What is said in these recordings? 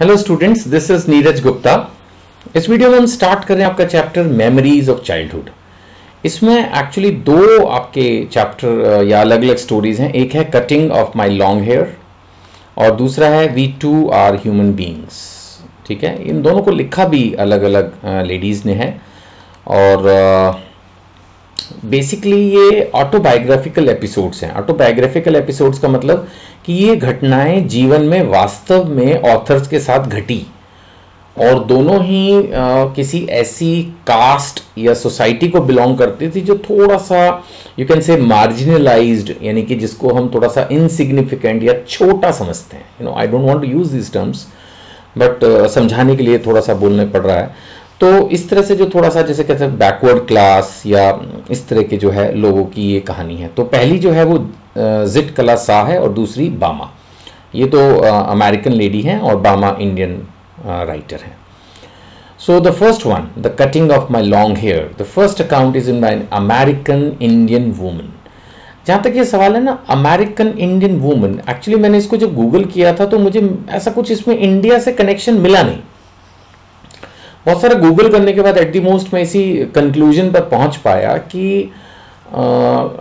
Hello students this is Neeraj Gupta इस video में हम स्टार्ट कर रहे हैं आपका चैप्टर मेमोरीज ऑफ़ चाइल्डहुड इसमें एक्चुअली दो आपके चैप्टर या अलग अलग स्टोरीज हैं। एक है cutting of my long hair और दूसरा है we too are human beings ठीक है? इन दोनों को लिखा भी अलग अलग लेडीज़ ने है। और बेसिकली ये ऑटोबायोग्राफिकल एपिसोड्स हैं। ऑटोबायोग्राफिकल एपिसोड्स का मतलब कि ये घटनाएँ जीवन में वास्तव में ऑथर्स के साथ घटी। और दोनों ही आ, किसी ऐसी कास्ट या सोसाइटी को बिलोंग करती थी जो थोड़ा सा यू कैन से मार्जिनलाइज्ड यानी कि जिसको हम थोड़ा सा इनसिग्निफिकेंट या छोटा समझते हैं। You know I don't want to use this terms but समझाने के लिए थोड़ा सा बोलने पड़ रहा है। तो इस तरह से जो थोड़ा सा जैसे कहते हैं बैकवर्ड क्लास या इस तरह के जो है लोगों की ये कहानी है। तो पहली जो है वो जिट कला सा है और दूसरी बामा। ये तो अमेरिकन लेडी हैं और बामा इंडियन राइटर हैं। So the first one the cutting of my long hair the first account is in my American Indian woman जहाँ तक ये सवाल है ना अमेरिकन इंडियन वूमन एक्चुअली मैंने इसको जब गूगल किया था तो मुझे ऐसा कुछ इसमें इंडिया से कनेक्शन मिला नहीं। बहुत सारा गूगल करने के बाद एट दी मोस्ट मैं इसी कंक्लूजन पर पहुँच पाया कि आ,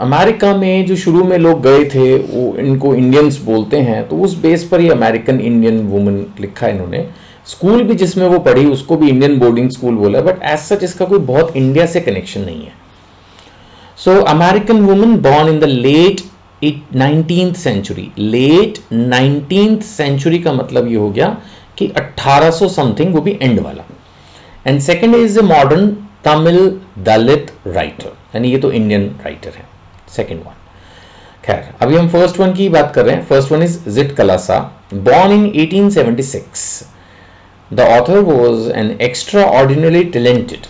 अमेरिका में जो शुरू में लोग गए थे वो इनको इंडियंस बोलते हैं तो उस बेस पर ही अमेरिकन इंडियन वुमन लिखा है इन्होंने। स्कूल भी जिसमें वो पढ़ी उसको भी इंडियन बोर्डिंग स्कूल बोला बट एज सच इसका कोई बहुत इंडिया से कनेक्शन नहीं है। So American woman born in the late nineteen century late nineteen century का मतलब ये हो गया कि 1800 समथिंग वो भी एंड वाला। And second is a modern Tamil Dalit writer यानी ये तो इंडियन राइटर है। सेकेंड वन खैर, अभी हम फ़र्स्ट वन की बात कर रहे हैं। First one is Zitkalasa born in 1876 the author was an extraordinary talented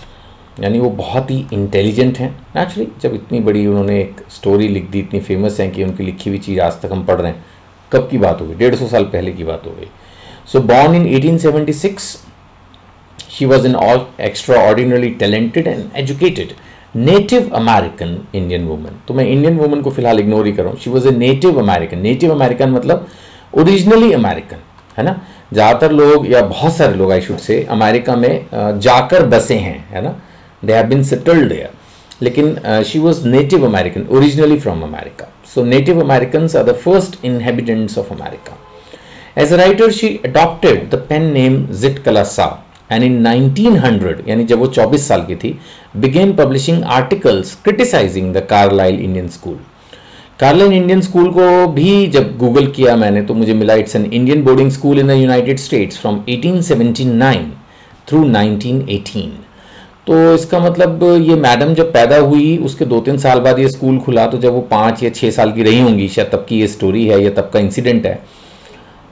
यानी वो बहुत ही इंटेलिजेंट हैं। नेचुरली जब इतनी बड़ी उन्होंने एक स्टोरी लिख दी, इतनी फ़ेमस है कि उनकी लिखी हुई चीज़ आज तक हम पढ़ रहे हैं, कब की बात हो गई? डेढ़ सौ साल पहले की बात हो गई। So born in 1876 She was an extraordinarily talented and educated native American Indian woman तो मैं इंडियन वुमन को फ़िलहाल इग्नोर ही कर रहा हूँ। She was a native American native American मतलब ओरिजिनली अमेरिकन है ना? ज़्यादातर लोग या बहुत सारे लोग आई शुड से अमेरिका में जाकर बसे हैं, है ना? दे हैव बीन सेटल्ड लेकिन she was native American originally from America so native American are the first inhabitants of America as a writer she adopted the pen name Zitkalasa and in 1900 यानी जब वो 24 साल की थी began publishing articles criticising the Carlisle Indian school Carlisle Indian school को भी जब Google किया मैंने तो मुझे मिला it's an Indian boarding school in the United States from 1879 through 1918 तो इसका मतलब ये मैडम जब पैदा हुई, उसके दो तीन साल बाद ये स्कूल खुला तो जब वो पाँच या छः साल की रही होंगी, शायद तब की ये स्टोरी है या तब का इंसिडेंट है।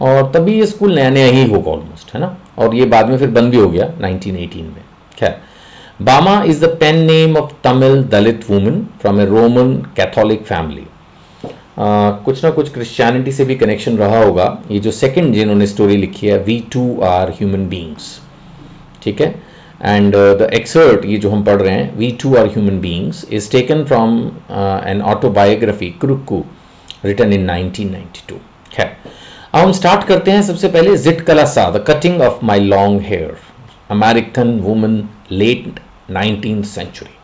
और तभी ये स्कूल नया नया ही होगा ऑलमोस्ट है ना? और ये बाद में फिर बंद भी हो गया 1918 में। खैर, Bama is the pen name of Tamil Dalit woman from a Roman Catholic family कुछ ना कुछ क्रिश्चियनिटी से भी कनेक्शन रहा होगा। ये जो सेकंड जिन्होंने स्टोरी लिखी है we too are human beings ठीक है? एंड द एक्सर्ट ये जो हम पढ़ रहे हैं we too are human beings is taken from an autobiography Karukku return in 1992 खैर अब हम स्टार्ट करते हैं सबसे पहले Zitkalasa the cutting of my long hair American woman late nineteen century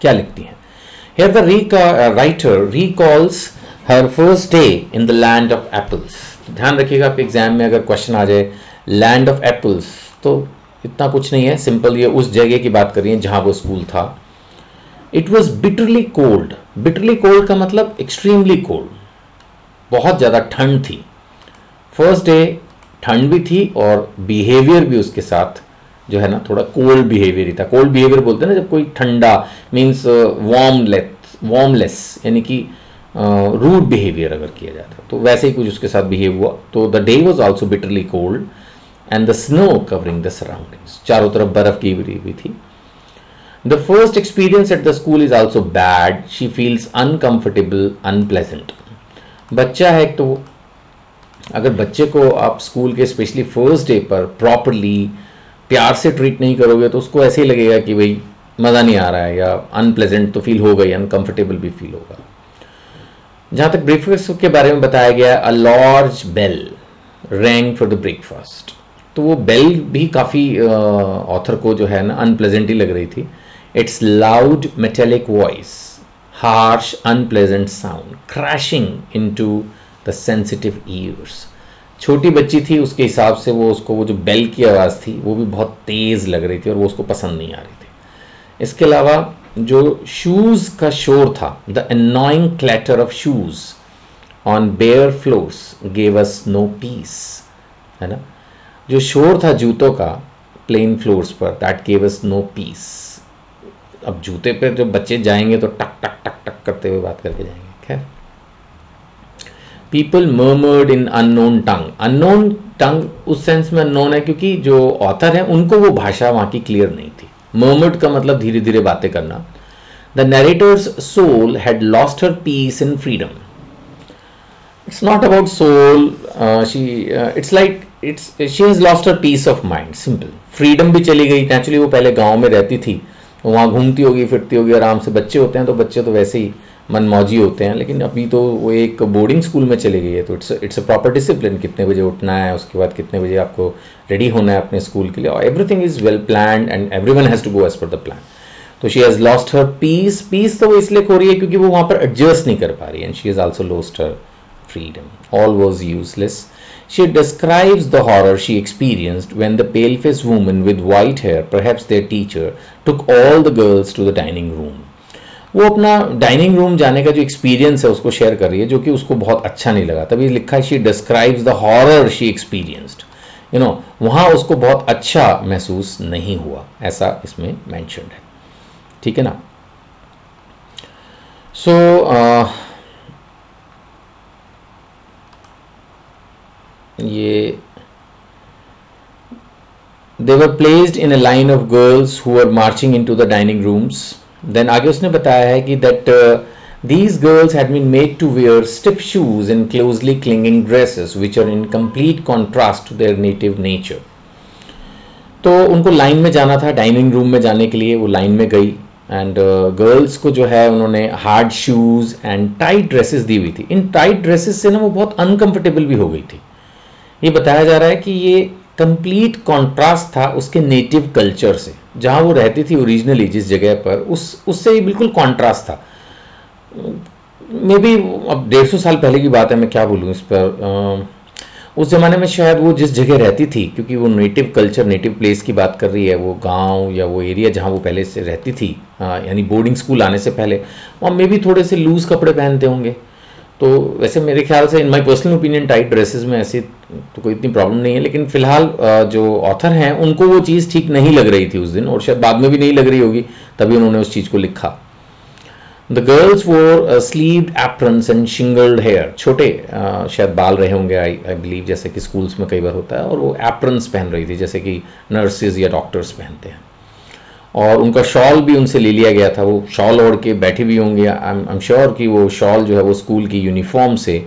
क्या लिखती हैं? Here the writer recalls her first day in the land of apples ध्यान रखिएगा आपके एग्ज़ाम में अगर क्वेश्चन आ जाए लैंड ऑफ़ एप्पल्स तो इतना कुछ नहीं है सिंपल ये उस जगह की बात करिए जहाँ वो स्कूल था. It was bitterly cold bitterly cold का मतलब एक्सट्रीमली कोल्ड बहुत ज़्यादा ठंड थी. फ़र्स्ट डे ठंड भी थी और बिहेवियर भी उसके साथ जो है ना थोड़ा कोल्ड बिहेवियर ही था। कोल्ड बिहेवियर बोलते हैं ना जब कोई ठंडा मीन्स वॉर्मलेस वॉर्मलेस यानी कि रूड uh, बिहेवियर अगर किया जाता तो वैसे ही कुछ उसके साथ बिहेव हुआ। तो the day was also bitterly cold and the snow covering the surroundings चारों तरफ़ बर्फ़ की हुई थी। The first experience at the school is also bad she feels uncomfortable unpleasant बच्चा है तो अगर बच्चे को आप स्कूल के स्पेशली फ़र्स्ट डे पर प्रॉपरली प्यार से ट्रीट नहीं करोगे तो उसको ऐसे ही लगेगा कि भाई, मज़ा नहीं आ रहा है या अनप्लेजेंट तो फील होगा या अनकम्फर्टेबल भी फील होगा। जहाँ तक ब्रेकफास्ट के बारे में बताया गया a large bell rang for the breakfast तो वो बेल भी काफ़ी ऑथर को जो है ना अनप्लेजेंट ही लग रही थी। Its loud metallic voice harsh unpleasant sound crashing into the sensitive ears छोटी बच्ची थी, उसके हिसाब से वो उसको, वो जो बेल की आवाज़ थी, वो भी बहुत तेज़ लग रही थी और वो उसको पसंद नहीं आ रही थी। इसके अलावा जो शूज़ का शोर था the annoying clatter of shoes on bare floors gave us no peace है ना? जो शोर था जूतों का प्लेन फ्लोर्स पर that gave us no peace अब जूते पे जो बच्चे जाएँगे तो टक टक टक टक करते हुए बात करके जाएँगे, खैर। People murmured in unknown tongue unknown tongue उस सेंस में अननोन है क्योंकि जो ऑथर है, उनको वो भाषा वहाँ की क्लियर नहीं थी। मर्मर्ड का मतलब धीरे धीरे बातें करना। The narrator's soul had lost her peace in freedom it's not about soul she it's like it's she has lost her peace of mind simple freedom भी चली गई। नेचुरली वो पहले गाँव में रहती थी। वहाँ घूमती होगी, फिरती होगी, आराम से बच्चे होते हैं तो बच्चे तो वैसे ही मनमौजी होते हैं, लेकिन अभी तो वो एक बोर्डिंग स्कूल में चले गई है तो it's it's a proper discipline कितने बजे उठना है, उसके बाद कितने बजे आपको रेडी होना है अपने स्कूल के लिए, और everything is well plan and every one has to go as per the plan तो she has lost her peace peace तो वो इसलिए खो रही है क्योंकि वो वहाँ पर एडजस्ट नहीं कर पा रही and she has also lost her freedom all was useless she describes the horror she experienced when the pale-faced woman with white hair, perhaps their teacher, took all the girls to the dining room. वो अपना dining room जाने का जो experience है उसको share कर रही है जो कि उसको बहुत अच्छा नहीं लगा। तभी लिखा है she describes the horror she experienced you know वहाँ उसको बहुत अच्छा महसूस नहीं हुआ ऐसा इसमें मैंशन है। ठीक है ना? सो so, uh, ये they were placed in a line of girls who are marching in to the dining rooms then आगे उसने बताया है कि that these girls had been made to wear stiff shoes in closely clinging dresses which are in complete contrast to their native nature तो उनको line में जाना था डाइनिंग रूम में जाने के लिए वो लाइन में गई एंड गर्ल्स uh, को जो है उन्होंने hard shoes and tight dresses दी हुई थी। इन टाइट ड्रेसेस से ना वो बहुत अनकंफर्टेबल भी हो गई थी। ये बताया जा रहा है कि ये कंप्लीट कॉन्ट्रास्ट था उसके नेटिव कल्चर से, जहाँ वो रहती थी ओरिजिनली जिस जगह पर, उस, उससे ये बिल्कुल कॉन्ट्रास्ट था। मे बी अब डेढ़ सौ साल पहले की बात है, मैं क्या बोलूँ इस पर उस ज़माने में शायद वो जिस जगह रहती थी, क्योंकि वो नेटिव कल्चर नेटिव प्लेस की बात कर रही है, वो गाँव या वो एरिया जहाँ वो पहले से रहती थी यानी बोर्डिंग स्कूल आने से पहले, वहाँ मे भी थोड़े से लूज़ कपड़े पहनते होंगे। तो वैसे मेरे ख्याल से in my personal opinion tight dresses में ऐसी तो कोई इतनी प्रॉब्लम नहीं है लेकिन फ़िलहाल जो ऑथर हैं उनको वो चीज़ ठीक नहीं लग रही थी उस दिन और शायद बाद में भी नहीं लग रही होगी तभी उन्होंने उस चीज़ को लिखा। द गर्ल्स वो sleeve aprons and shingled hair छोटे uh, शायद बाल रहे होंगे आई आई बिलीव जैसे कि स्कूल्स में कई बार होता है और वो एप्रंस पहन रही थी जैसे कि नर्सेज या डॉक्टर्स पहनते हैं। और उनका शॉल भी उनसे ले लिया गया था। वो शॉल ओढ़ के बैठे भी होंगे। आई एम श्योर कि वो शॉल जो है वो स्कूल की यूनिफॉर्म से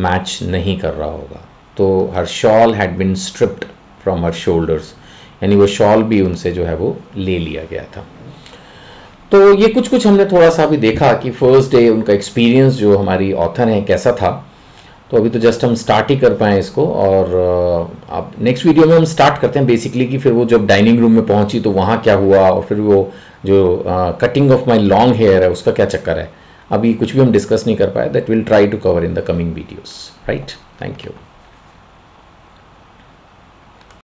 मैच नहीं कर रहा होगा। तो her shawl had been stripped from her shoulders यानी वो शॉल भी उनसे जो है वो ले लिया गया था। तो ये कुछ कुछ हमने थोड़ा सा भी देखा कि फ़र्स्ट डे उनका एक्सपीरियंस जो हमारी ऑथर है कैसा था। तो अभी तो जस्ट हम स्टार्ट ही कर पाए इसको और नेक्स्ट वीडियो में हम स्टार्ट करते हैं बेसिकली कि फिर वो जब डाइनिंग रूम में पहुँची तो वहाँ क्या हुआ और फिर वो जो cutting of my long hair है, उसका क्या चक्कर है। अभी कुछ भी हम डिस्कस नहीं कर पाए that will try to cover in the coming videos right thank you